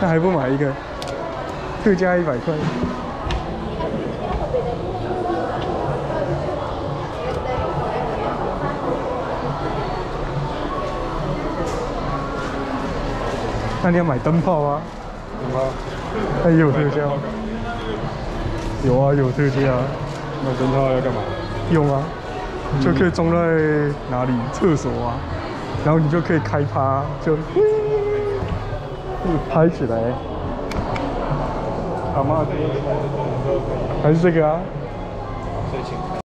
那还不买一个？特价一百块。那你要买灯泡啊？什么？那也有特价。有啊，有特价。买灯泡要干嘛？用啊，就可以装在哪里？厕所啊，然后你就可以开趴，就拍起来。阿妈，还是这个啊？